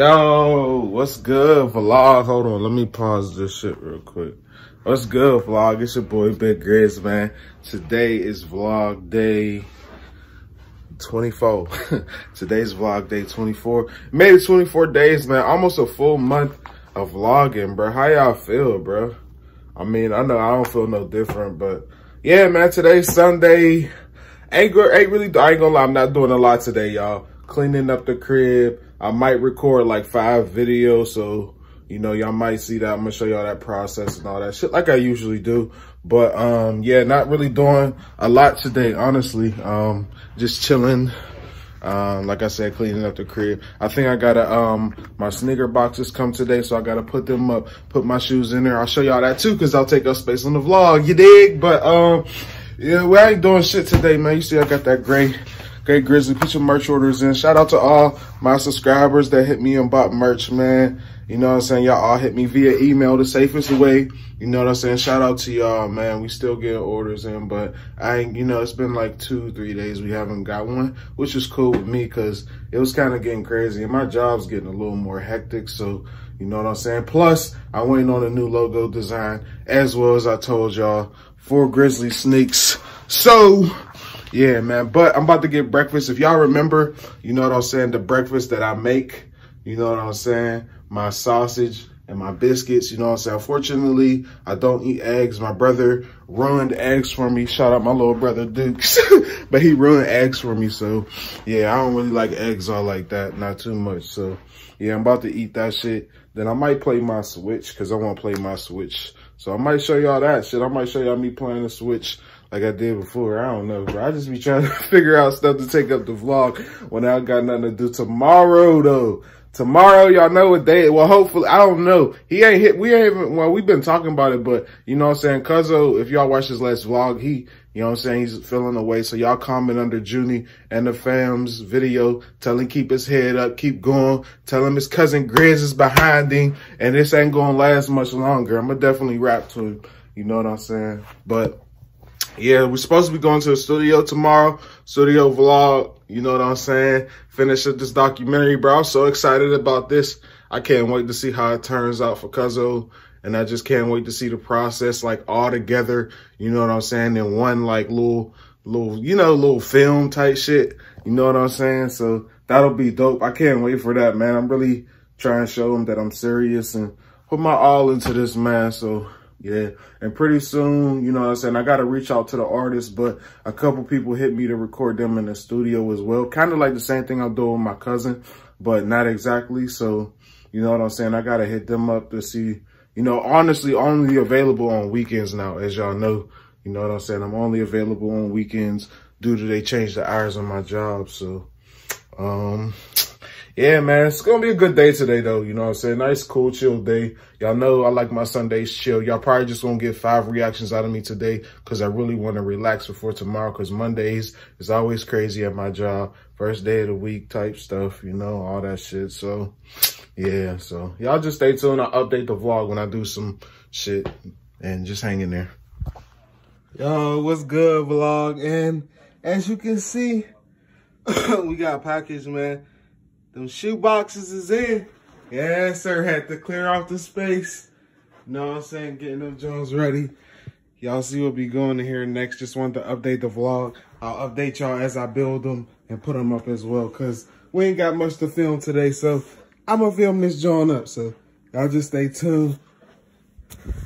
Yo, what's good, vlog? Hold on, let me pause this shit real quick. What's good, vlog? It's your boy, Big Grizz, man. Today is vlog day 24. Today's vlog day 24. Made it 24 days, man. Almost a full month of vlogging, bro. How y'all feel, bro? I mean, I know I don't feel no different, but yeah, man, today's Sunday. Ain't, ain't really, I ain't gonna lie, I'm not doing a lot today, y'all. Cleaning up the crib. I might record like five videos, so, you know, y'all might see that. I'm gonna show y'all that process and all that shit like I usually do. But, um, yeah, not really doing a lot today, honestly. Um, just chilling. Um, like I said, cleaning up the crib. I think I gotta, um, my sneaker boxes come today, so I gotta put them up, put my shoes in there. I'll show y'all that too, cause I'll take up space on the vlog, you dig? But, um, yeah, we ain't doing shit today, man. You see I got that gray, gray grizzly. Put your merch orders in. Shout out to all my subscribers that hit me and bought merch, man. You know what I'm saying? Y'all all hit me via email, the safest way. You know what I'm saying? Shout out to y'all, man. We still getting orders in, but I you know, it's been like two, three days we haven't got one, which is cool with me because it was kind of getting crazy and my job's getting a little more hectic. So, you know what I'm saying? Plus, I went on a new logo design as well as I told y'all for Grizzly Sneaks. So, yeah, man. But I'm about to get breakfast. If y'all remember, you know what I'm saying? The breakfast that I make, you know what I'm saying? my sausage and my biscuits, you know what I'm saying? Unfortunately, I don't eat eggs. My brother ruined eggs for me. Shout out my little brother Dukes. but he ruined eggs for me. So yeah, I don't really like eggs all like that. Not too much. So yeah, I'm about to eat that shit. Then I might play my Switch because I want to play my Switch. So I might show y'all that shit. I might show y'all me playing the Switch like I did before. I don't know, bro. I just be trying to figure out stuff to take up the vlog when I got nothing to do tomorrow, though. Tomorrow, y'all know what day, well, hopefully, I don't know. He ain't hit, we ain't even, well, we've been talking about it, but you know what I'm saying? Cuzzo, if y'all watch his last vlog, he, you know what I'm saying? He's feeling away. So y'all comment under Junie and the fam's video. Tell him keep his head up, keep going. Tell him his cousin Grizz is behind him and this ain't going to last much longer. I'm going to definitely rap to him. You know what I'm saying? But yeah, we're supposed to be going to the studio tomorrow. Studio vlog, you know what I'm saying? Finish up this documentary, bro. I'm so excited about this. I can't wait to see how it turns out for Cuzzo. And I just can't wait to see the process like all together. You know what I'm saying? In one like little, little, you know, little film type shit. You know what I'm saying? So that'll be dope. I can't wait for that, man. I'm really trying to show them that I'm serious and put my all into this, man. So yeah, and pretty soon, you know what I'm saying, I got to reach out to the artists, but a couple people hit me to record them in the studio as well. Kind of like the same thing I'm doing with my cousin, but not exactly. So, you know what I'm saying, I got to hit them up to see, you know, honestly, only available on weekends now, as y'all know. You know what I'm saying? I'm only available on weekends due to they change the hours on my job. So, um, yeah, man, it's gonna be a good day today, though. You know what I'm saying? Nice, cool, chill day. Y'all know I like my Sundays chill. Y'all probably just gonna get five reactions out of me today because I really want to relax before tomorrow because Mondays is always crazy at my job. First day of the week type stuff, you know, all that shit. So, yeah, so y'all just stay tuned. I'll update the vlog when I do some shit and just hang in there. Yo, what's good, vlog? And as you can see, we got a package, man. Them shoe boxes is in. Yeah, sir. Had to clear off the space. Know what I'm saying? Getting them Jones ready. Y'all see what be going in here next. Just wanted to update the vlog. I'll update y'all as I build them and put them up as well. Because we ain't got much to film today. So I'm going to film this joint up. So y'all just stay tuned.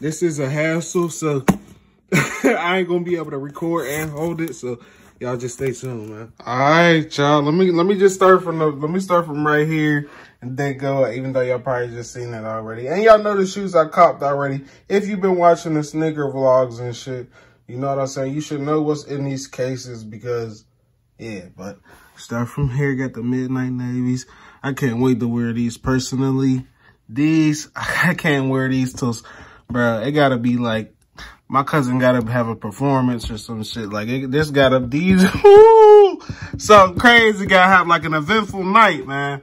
This is a hassle. So I ain't going to be able to record and hold it. So Y'all just stay tuned, man. All right, y'all. Let me let me just start from the let me start from right here and then go. Even though y'all probably just seen it already, and y'all know the shoes I copped already. If you've been watching the sneaker vlogs and shit, you know what I'm saying. You should know what's in these cases because, yeah. But start from here. Got the midnight navies. I can't wait to wear these personally. These I can't wear these till, bro. It gotta be like my cousin got to have a performance or some shit. Like, it, this got to, these, something crazy got to have like an eventful night, man.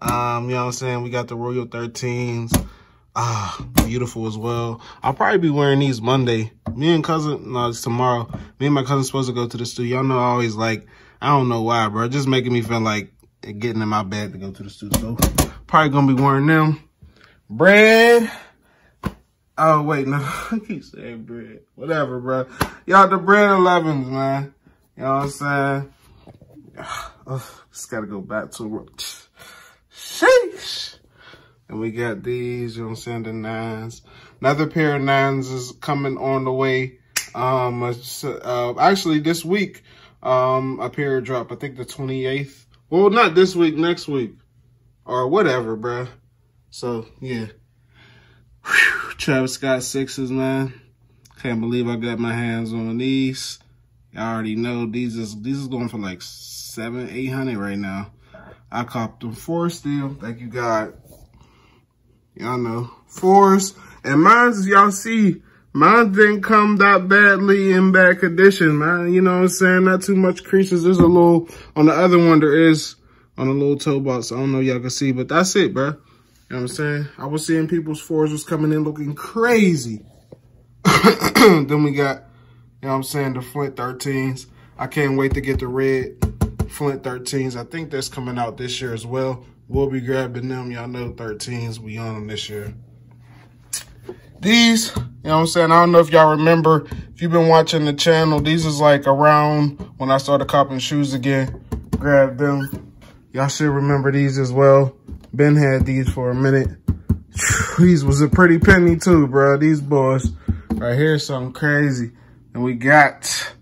Um, you know what I'm saying? We got the Royal 13s. Ah, beautiful as well. I'll probably be wearing these Monday. Me and cousin, no, it's tomorrow. Me and my cousin supposed to go to the studio. Y'all know I always like, I don't know why, bro. Just making me feel like getting in my bed to go to the studio. Probably gonna be wearing them. Bread. Oh, wait, no. I keep saying bread. Whatever, bro. Y'all, the bread 11s, man. You know what I'm saying? Oh, just gotta go back to it. Sheesh. And we got these, you know what I'm saying, the nines. Another pair of nines is coming on the way. Um, uh, actually, this week, um, a pair drop, I think the 28th. Well, not this week, next week. Or whatever, bruh. So, yeah. Whew, Travis Scott sixes, man. Can't believe I got my hands on these. Y'all already know these is these is going for like seven, eight hundred right now. I copped them four still. Thank you, God. Y'all know. Fours. And mine's, as y'all see, mine didn't come that badly in bad condition, man. You know what I'm saying? Not too much creases. There's a little, on the other one, there is on a little toe box. I don't know y'all can see, but that's it, bro. Know what I'm saying? I was seeing people's fours was coming in looking crazy. then we got, you know what I'm saying, the Flint 13s. I can't wait to get the red Flint 13s. I think that's coming out this year as well. We'll be grabbing them. Y'all know 13s. We on them this year. These, you know what I'm saying? I don't know if y'all remember, if you've been watching the channel, these is like around when I started copping shoes again. Grab them. Y'all should remember these as well. Ben had these for a minute. These was a pretty penny too, bro. These boys right here, something crazy. And we got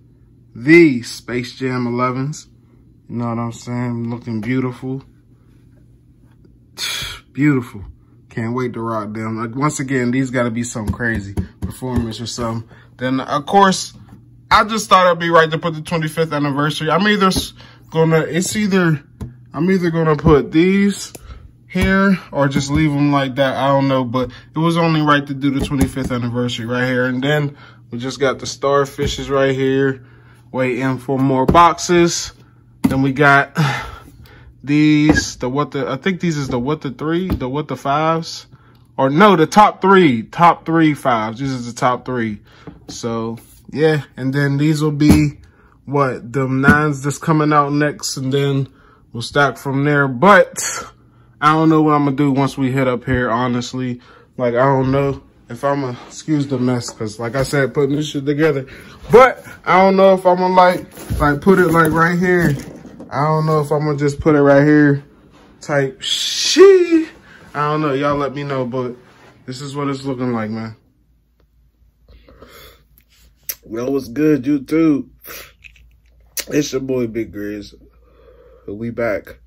these Space Jam 11s. You know what I'm saying? Looking beautiful. Beautiful. Can't wait to rock them. Like once again, these got to be some crazy performance or something. Then of course, I just thought it'd be right to put the 25th anniversary. I'm either gonna, it's either, I'm either gonna put these here or just leave them like that. I don't know, but it was only right to do the 25th anniversary right here. And then we just got the starfishes right here, waiting for more boxes. Then we got these, the what the, I think these is the what the three, the what the fives, or no, the top three, top three fives. This is the top three. So yeah, and then these will be what the nines that's coming out next, and then we'll stack from there. But I don't know what I'm gonna do once we hit up here. Honestly, like I don't know if I'm gonna excuse the mess, cause like I said, putting this shit together. But I don't know if I'm gonna like like put it like right here I don't know if I'm gonna just put it right here type she. I don't know. Y'all let me know, but this is what it's looking like, man. Well, what's good, YouTube? It's your boy, Big Grizz. We back.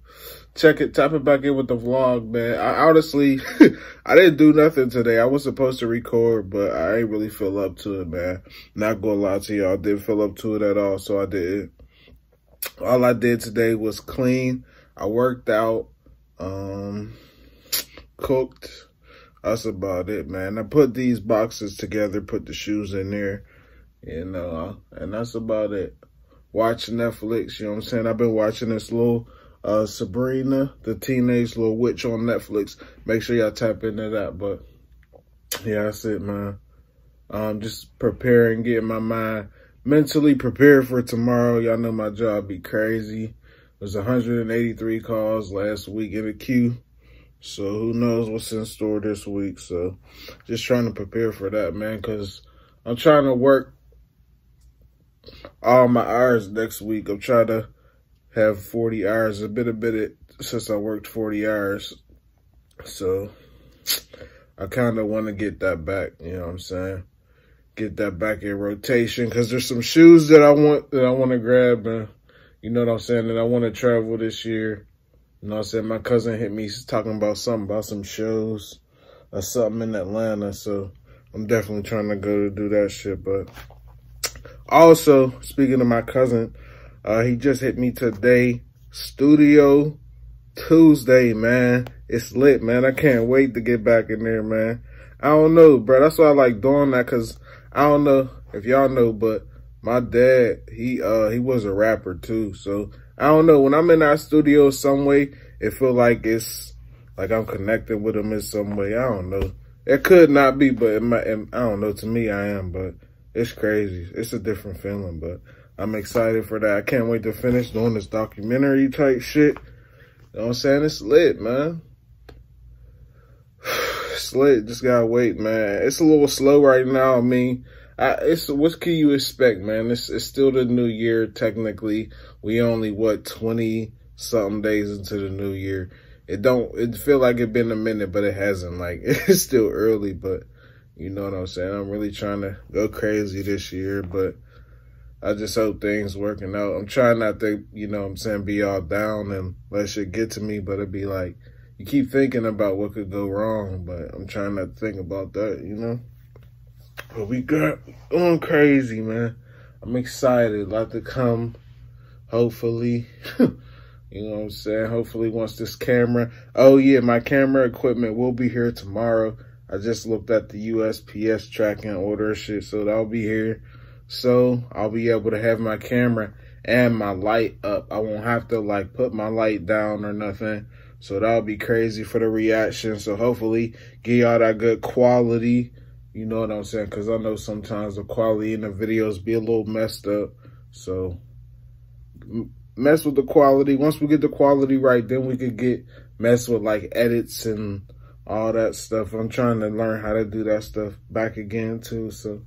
Check it, tap it back in with the vlog, man. I honestly, I didn't do nothing today. I was supposed to record, but I ain't really feel up to it, man. Not gonna lie to y'all, didn't feel up to it at all, so I didn't all I did today was clean. I worked out, um, cooked. That's about it, man. I put these boxes together, put the shoes in there, you know, and that's about it. Watch Netflix, you know what I'm saying? I've been watching this little uh, Sabrina, the teenage little witch on Netflix. Make sure y'all tap into that. But yeah, that's it, man. I'm just preparing, getting my mind mentally prepared for tomorrow. Y'all know my job be crazy. There's 183 calls last week in the queue. So who knows what's in store this week. So just trying to prepare for that, man, because I'm trying to work all my hours next week. I'm trying to have 40 hours. It's been a bit since I worked 40 hours. So I kind of want to get that back. You know what I'm saying? get that back in rotation because there's some shoes that I want that I want to grab and you know what I'm saying that I want to travel this year. You know what I'm saying? My cousin hit me talking about something about some shows or something in Atlanta. So I'm definitely trying to go to do that shit. But also, speaking of my cousin, uh, he just hit me today. Studio Tuesday, man. It's lit, man. I can't wait to get back in there, man. I don't know, bro. That's why I like doing that because I don't know if y'all know, but my dad, he uh he was a rapper too. So I don't know. When I'm in our studio some way, it feel like it's like I'm connected with him in some way. I don't know. It could not be, but it might, I don't know. To me, I am, but it's crazy. It's a different feeling, but I'm excited for that. I can't wait to finish doing this documentary type shit. You know what I'm saying? It's lit, man. it's lit. Just gotta wait, man. It's a little slow right now. I mean, I, it's what can you expect, man? It's it's still the new year. Technically, we only what twenty something days into the new year. It don't. It feel like it been a minute, but it hasn't. Like it's still early, but you know what I'm saying. I'm really trying to go crazy this year, but I just hope things working out. I'm trying not to, you know I'm saying, be all down and let shit get to me, but it'd be like you keep thinking about what could go wrong, but I'm trying not to think about that, you know. But we got going crazy, man. I'm excited. A lot to come. Hopefully. you know what I'm saying? Hopefully once this camera. Oh yeah, my camera equipment will be here tomorrow. I just looked at the USPS tracking order shit, so that'll be here. So I'll be able to have my camera and my light up. I won't have to like put my light down or nothing. So that'll be crazy for the reaction. So hopefully get y'all that good quality you know what I'm saying? Because I know sometimes the quality in the videos be a little messed up. So mess with the quality. Once we get the quality right, then we could get mess with like edits and all that stuff. I'm trying to learn how to do that stuff back again too. So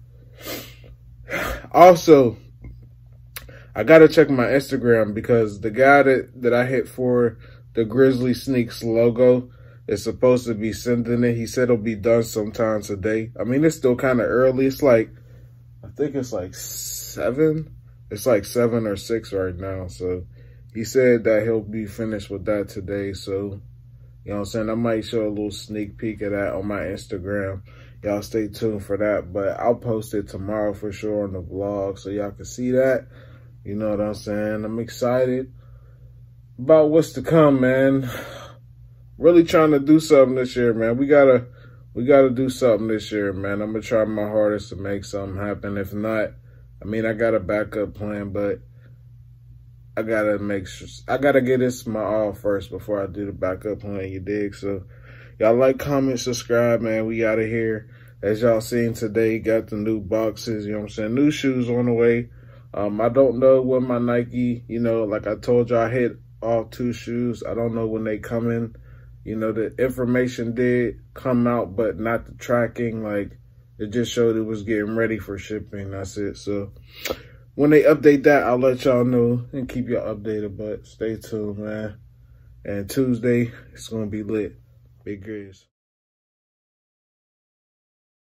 also, I got to check my Instagram because the guy that, that I hit for the Grizzly Sneaks logo, is supposed to be sending it. He said it'll be done sometime today. I mean, it's still kind of early. It's like, I think it's like seven. It's like seven or six right now. So he said that he'll be finished with that today. So, you know what I'm saying? I might show a little sneak peek of that on my Instagram. Y'all stay tuned for that. But I'll post it tomorrow for sure on the vlog so y'all can see that. You know what I'm saying? I'm excited about what's to come, man really trying to do something this year, man. We gotta we gotta do something this year, man. I'm gonna try my hardest to make something happen. If not, I mean I got a backup plan, but I gotta make sure I gotta get this my all first before I do the backup plan, you dig? So y'all like, comment, subscribe, man. We out of here. As y'all seen today, got the new boxes, you know what I'm saying? New shoes on the way. Um, I don't know when my Nike, you know, like I told I hit all two shoes. I don't know when they come in. You know, the information did come out, but not the tracking. Like, it just showed it was getting ready for shipping. That's it. So, when they update that, I'll let y'all know and keep y'all updated. But stay tuned, man. And Tuesday, it's going to be lit. Big Grizz.